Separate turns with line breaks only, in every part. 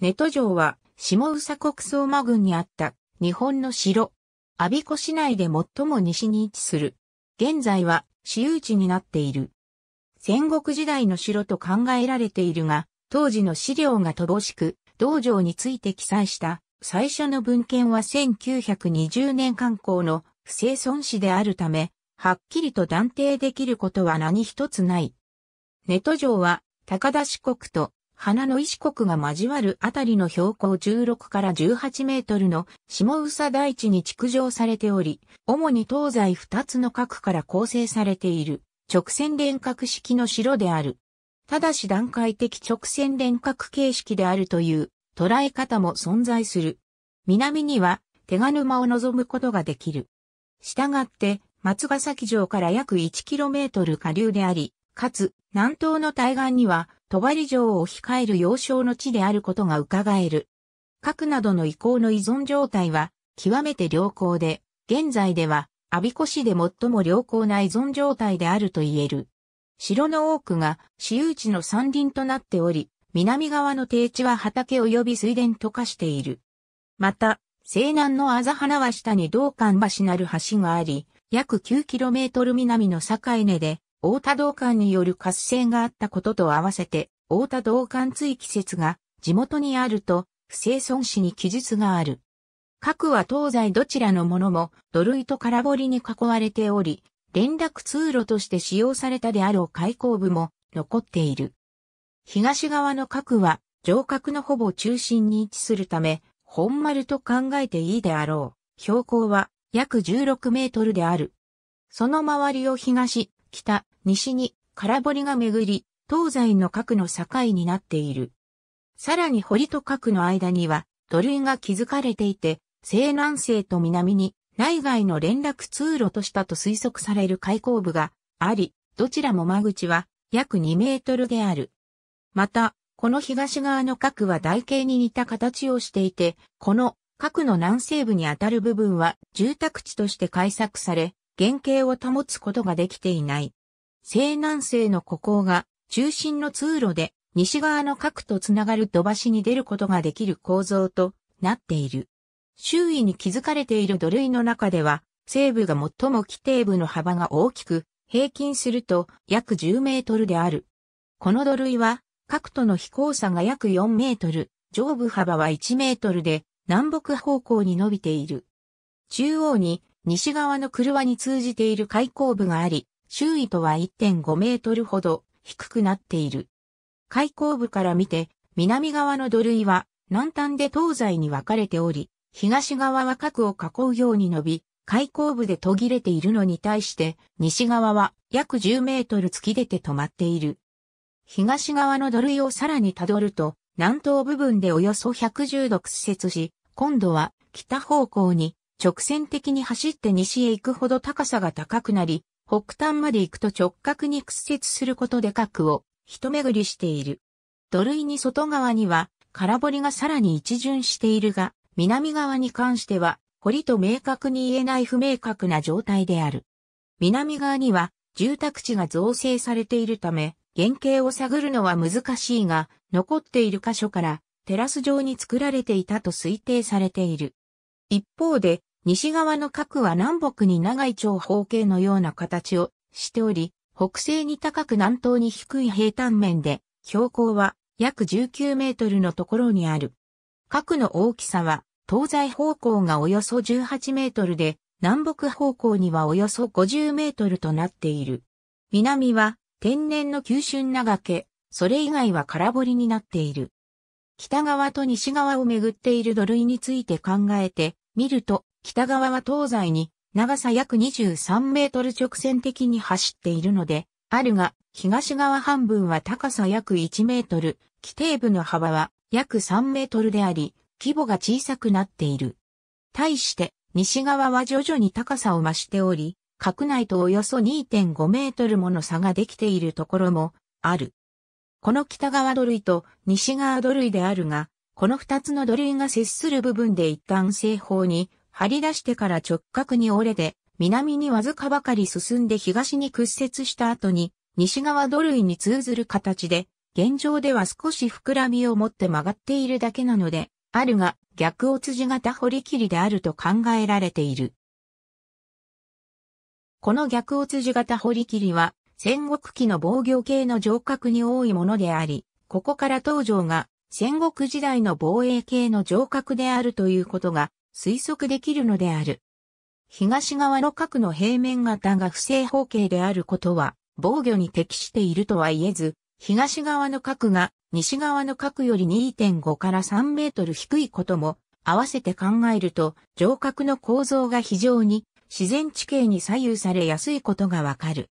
ネト城は下宇佐国相馬郡にあった日本の城。阿鼻子市内で最も西に位置する。現在は私有地になっている。戦国時代の城と考えられているが、当時の資料が乏しく、道場について記載した最初の文献は1920年刊行の不正損死であるため、はっきりと断定できることは何一つない。ネト城は高田四国と花の石国が交わるあたりの標高16から18メートルの下宇佐大地に築城されており、主に東西2つの角から構成されている直線連角式の城である。ただし段階的直線連角形式であるという捉え方も存在する。南には手賀沼を望むことができる。したがって松ヶ崎城から約 1km 下流であり、かつ南東の対岸には戸張城を控える要衝の地であることが伺える。核などの移行の依存状態は極めて良好で、現在では阿鼻子市で最も良好な依存状態であると言える。城の多くが私有地の山林となっており、南側の低地は畑及び水田と化している。また、西南のあざ花は下に道館橋なる橋があり、約 9km 南の境根で大田道館による合戦があったことと合わせて、大田道館追記説が地元にあると、不正損死に記述がある。各は東西どちらのものも土塁と空堀に囲われており、連絡通路として使用されたであろう開口部も残っている。東側の角は上角のほぼ中心に位置するため、本丸と考えていいであろう。標高は約16メートルである。その周りを東、北、西に空堀が巡り、東西の角の境になっている。さらに堀と角の間には土塁が築かれていて、西南西と南に内外の連絡通路としたと推測される開口部があり、どちらも間口は約2メートルである。また、この東側の角は台形に似た形をしていて、この角の南西部にあたる部分は住宅地として開削され、原型を保つことができていない。西南西の古港が中心の通路で西側の角とつながる土橋に出ることができる構造となっている。周囲に築かれている土塁の中では、西部が最も規定部の幅が大きく、平均すると約10メートルである。この土塁は、角との飛行差が約4メートル、上部幅は1メートルで、南北方向に伸びている。中央に西側の車に通じている開口部があり、周囲とは1.5メートルほど低くなっている。開口部から見て、南側の土塁は南端で東西に分かれており、東側は角を囲うように伸び、開口部で途切れているのに対して、西側は約10メートル突き出て止まっている。東側の土塁をさらに辿ると、南東部分でおよそ110度屈折し、今度は北方向に直線的に走って西へ行くほど高さが高くなり、北端まで行くと直角に屈折することで角を一巡りしている。土塁に外側には空堀がさらに一巡しているが、南側に関しては、堀と明確に言えない不明確な状態である。南側には住宅地が造成されているため、原型を探るのは難しいが、残っている箇所からテラス状に作られていたと推定されている。一方で、西側の角は南北に長い長方形のような形をしており、北西に高く南東に低い平坦面で、標高は約19メートルのところにある。角の大きさは東西方向がおよそ18メートルで、南北方向にはおよそ50メートルとなっている。南は天然の急峻な崖、それ以外は空堀になっている。北側と西側をめぐっている土塁について考えてみると、北側は東西に長さ約23メートル直線的に走っているので、あるが、東側半分は高さ約1メートル、規定部の幅は約3メートルであり、規模が小さくなっている。対して西側は徐々に高さを増しており、角内とおよそ2.5メートルもの差ができているところもある。この北側土塁と西側土塁であるが、この二つの土塁が接する部分で一旦西方に張り出してから直角に折れて、南にわずかばかり進んで東に屈折した後に、西側土塁に通ずる形で、現状では少し膨らみを持って曲がっているだけなので、あるが逆落ち型堀切りであると考えられている。この逆落ち型堀切りは戦国期の防御系の城郭に多いものであり、ここから東条が戦国時代の防衛系の城郭であるということが推測できるのである。東側の角の平面型が不正方形であることは防御に適しているとは言えず、東側の角が西側の角より2.5から3メートル低いことも合わせて考えると城郭の構造が非常に自然地形に左右されやすいことがわかる。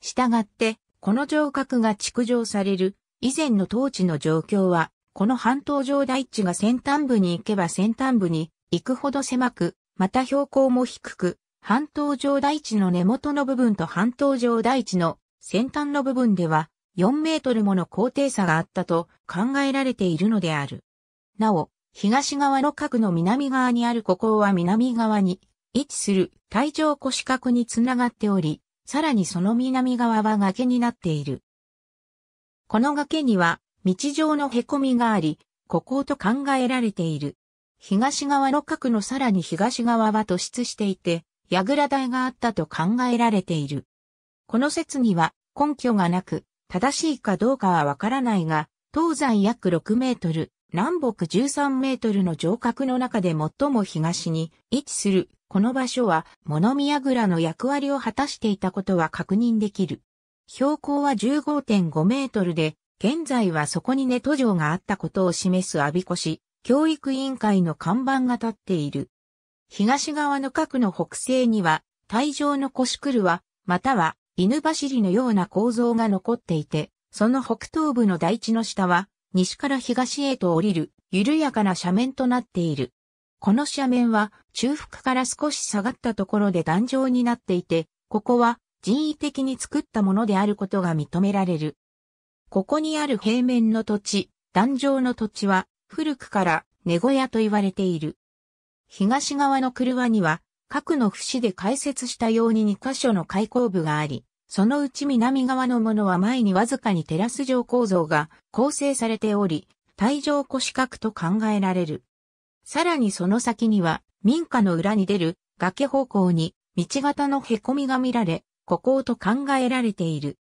したがって、この城郭が築城される以前の統治の状況はこの半島上大地が先端部に行けば先端部に行くほど狭く、また標高も低く、半島上大地の根元の部分と半島上大地の先端の部分では4メートルもの高低差があったと考えられているのである。なお、東側の角の南側にあるここは南側に位置する体上腰角につながっており、さらにその南側は崖になっている。この崖には道上の凹みがあり、ここと考えられている。東側の角のさらに東側は突出していて、櫓台があったと考えられている。この説には根拠がなく、正しいかどうかはわからないが、東西約6メートル、南北13メートルの城郭の中で最も東に位置するこの場所は物宮蔵の役割を果たしていたことは確認できる。標高は15.5メートルで、現在はそこにネト城があったことを示す阿ビ越教育委員会の看板が立っている。東側の角の北西には、体上の腰来は、または犬走りのような構造が残っていて、その北東部の台地の下は、西から東へと降りる、緩やかな斜面となっている。この斜面は、中腹から少し下がったところで壇上になっていて、ここは人為的に作ったものであることが認められる。ここにある平面の土地、壇上の土地は古くから寝小屋と言われている。東側の車には各の節で解説したように2箇所の開口部があり、そのうち南側のものは前にわずかにテラス状構造が構成されており、体上腰角と考えられる。さらにその先には民家の裏に出る崖方向に道型の凹みが見られ、ここと考えられている。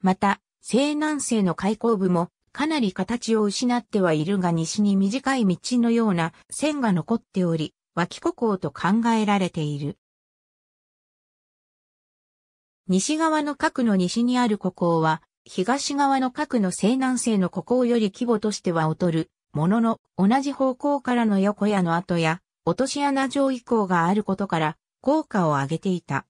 また、西南西の開口部もかなり形を失ってはいるが西に短い道のような線が残っており、脇古港と考えられている。西側の角の西にある古港は、東側の角の西南西の古港より規模としては劣るものの、同じ方向からの横屋の跡や、落とし穴状以降があることから、効果を上げていた。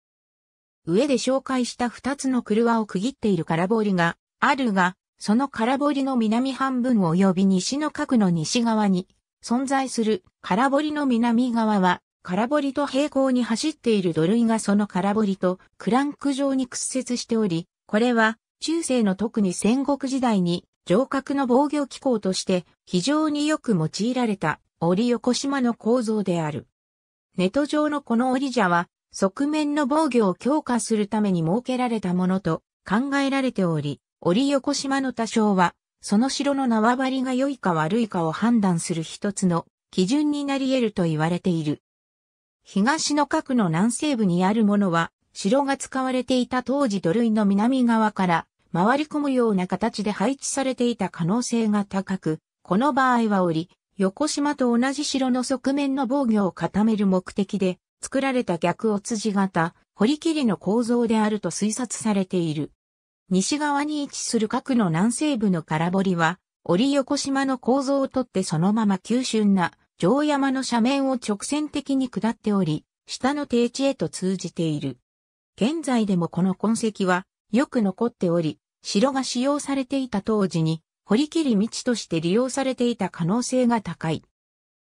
上で紹介した二つの車を区切っている空堀があるが、その空堀の南半分及び西の角の西側に存在する空堀の南側は、空堀と平行に走っている土塁がその空堀とクランク状に屈折しており、これは中世の特に戦国時代に城郭の防御機構として非常によく用いられた折横島の構造である。ネット上のこの折じゃは側面の防御を強化するために設けられたものと考えられており、折横島の多少は、その城の縄張りが良いか悪いかを判断する一つの基準になり得ると言われている。東の角の南西部にあるものは、城が使われていた当時土塁の南側から回り込むような形で配置されていた可能性が高く、この場合は折、横島と同じ城の側面の防御を固める目的で作られた逆落ち型、堀切りの構造であると推察されている。西側に位置する角の南西部の空堀は、折横島の構造をとってそのまま急峻な城山の斜面を直線的に下っており、下の低地へと通じている。現在でもこの痕跡はよく残っており、城が使用されていた当時に堀切道として利用されていた可能性が高い。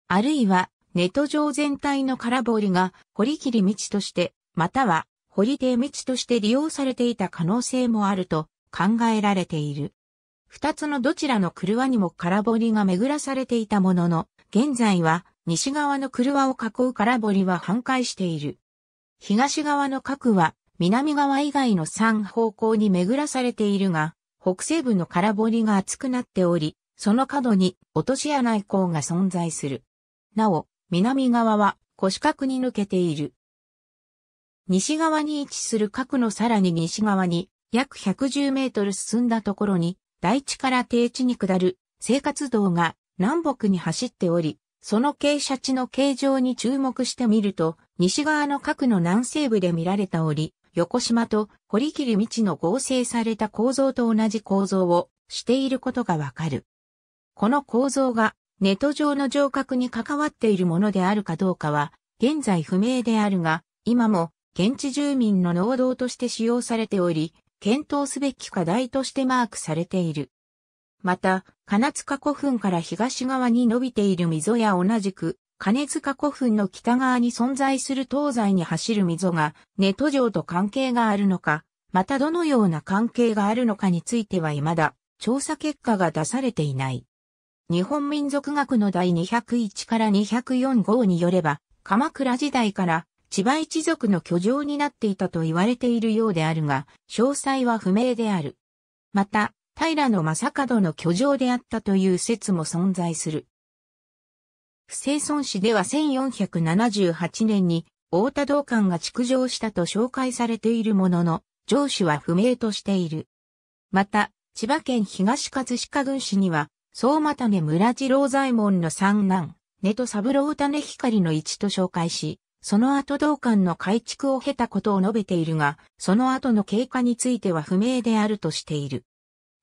あるいは、ネト城全体の空堀が堀切道として、または堀定道として利用されていた可能性もあると考えられている。二つのどちらの車にも空堀が巡らされていたものの、現在は西側の車を囲う空堀は半壊している。東側の角は南側以外の三方向に巡らされているが、北西部の空堀が厚くなっており、その角に落とし穴以降が存在する。なお、南側は腰角に抜けている。西側に位置する角のさらに西側に約110メートル進んだところに大地から低地に下る生活道が南北に走っており、その傾斜地の形状に注目してみると、西側の角の南西部で見られたおり、横島と堀切道の合成された構造と同じ構造をしていることがわかる。この構造がネット上の城郭に関わっているものであるかどうかは現在不明であるが、今も現地住民の農道として使用されており、検討すべき課題としてマークされている。また、金塚古墳から東側に伸びている溝や同じく、金塚古墳の北側に存在する東西に走る溝が、ネト城と関係があるのか、またどのような関係があるのかについては未だ、調査結果が出されていない。日本民族学の第201から204号によれば、鎌倉時代から千葉一族の居城になっていたと言われているようであるが、詳細は不明である。また、平野正門の居城であったという説も存在する。不正村史では1478年に大田道館が築城したと紹介されているものの、城主は不明としている。また、千葉県東葛飾郡市には、相馬種村次郎左衛門の三男、根と三郎種光の一と紹介し、その後道館の改築を経たことを述べているが、その後の経過については不明であるとしている。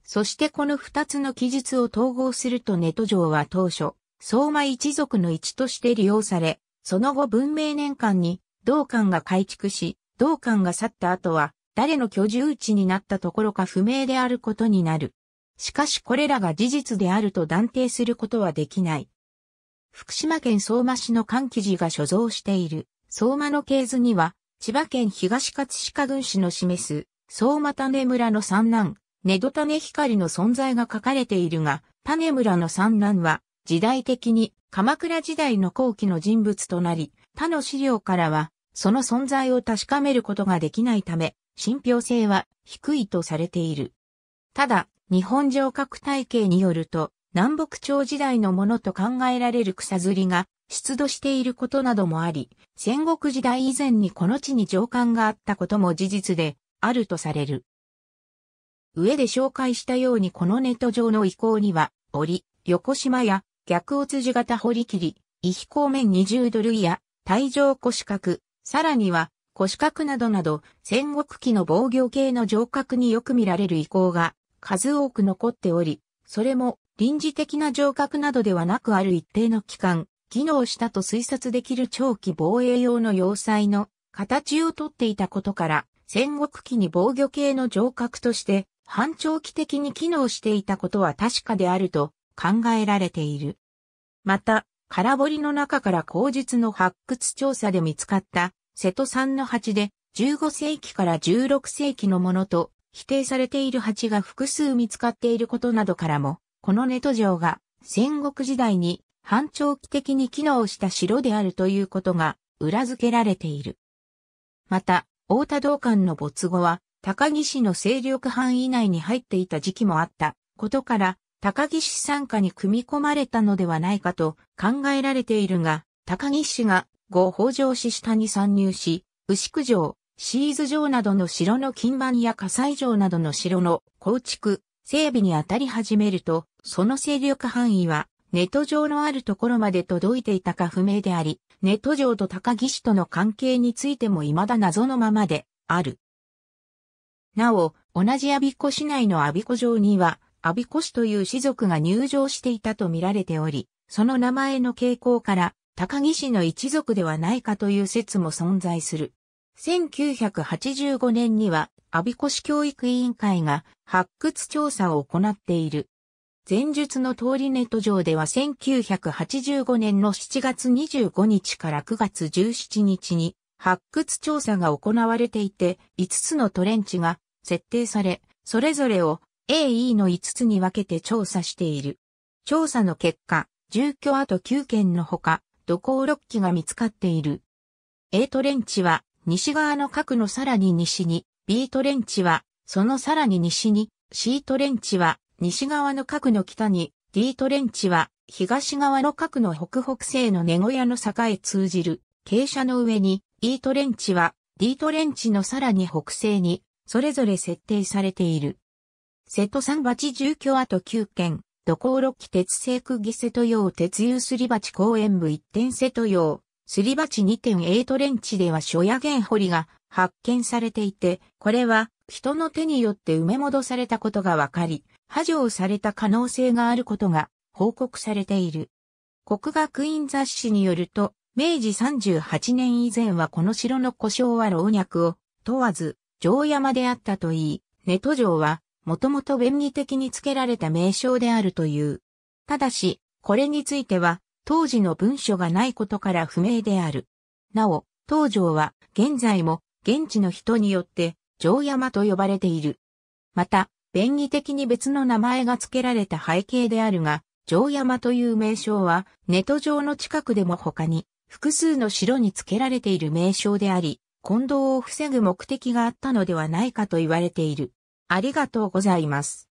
そしてこの二つの記述を統合するとネト城は当初、相馬一族の一として利用され、その後文明年間に道館が改築し、道館が去った後は誰の居住地になったところか不明であることになる。しかしこれらが事実であると断定することはできない。福島県相馬市の関記事が所蔵している相馬の系図には、千葉県東葛飾郡市の示す、相馬種村の三男、根戸種光の存在が書かれているが、種村の三男は、時代的に鎌倉時代の後期の人物となり、他の資料からは、その存在を確かめることができないため、信憑性は低いとされている。ただ、日本城郭体系によると、南北朝時代のものと考えられる草釣りが出土していることなどもあり、戦国時代以前にこの地に上官があったことも事実であるとされる。上で紹介したようにこのネット上の移行には、折、横島や逆落字型堀切、異飛行面二重度類や体上腰角、さらには腰角などなど戦国期の防御系の城郭によく見られる移行が数多く残っており、それも臨時的な城郭などではなくある一定の期間、機能したと推察できる長期防衛用の要塞の形をとっていたことから、戦国期に防御系の城郭として反長期的に機能していたことは確かであると考えられている。また、空堀の中から口述の発掘調査で見つかった瀬戸産の鉢で15世紀から16世紀のものと否定されている鉢が複数見つかっていることなどからも、このネト城が戦国時代に反長期的に機能した城であるということが裏付けられている。また、大田道館の没後は、高木氏の勢力範囲内に入っていた時期もあったことから、高木氏参加に組み込まれたのではないかと考えられているが、高木氏が後北条氏下に参入し、牛久城、シーズ城などの城の金盤や火災城などの城の構築、整備に当たり始めると、その勢力範囲はネット上のあるところまで届いていたか不明であり、ネット上と高木氏との関係についても未だ謎のままである。なお、同じ阿鼻子市内の阿鼻子城には、阿鼻子氏という氏族が入城していたと見られており、その名前の傾向から、高木氏の一族ではないかという説も存在する。1985年には、阿鼻子市教育委員会が発掘調査を行っている。前述の通りネット上では1985年の7月25日から9月17日に発掘調査が行われていて、5つのトレンチが設定され、それぞれを A、E の5つに分けて調査している。調査の結果、住居跡9件のほか、土工6機が見つかっている。A トレンチは西側の角のさらに西に、B トレンチはそのさらに西に、C トレンチは西側の角の北に、D トレンチは東側の角の北北西の根小屋の坂へ通じる傾斜の上に、E トレンチは D トレンチのさらに北西に、それぞれ設定されている。瀬戸山鉢住居跡9件、土工六期鉄製釘瀬戸用鉄油すり鉢公園部1点瀬戸用、すり鉢2点 A トレンチでは初夜源掘りが発見されていて、これは人の手によって埋め戻されたことが分かり、破除された可能性があることが報告されている。国学院雑誌によると、明治38年以前はこの城の故障は老若を問わず、城山であったといい、ネト城はもともと便宜的に付けられた名称であるという。ただし、これについては当時の文書がないことから不明である。なお、東城は現在も現地の人によって城山と呼ばれている。また、便宜的に別の名前が付けられた背景であるが、城山という名称はネット城の近くでも他に複数の城に付けられている名称であり、混同を防ぐ目的があったのではないかと言われている。ありがとうございます。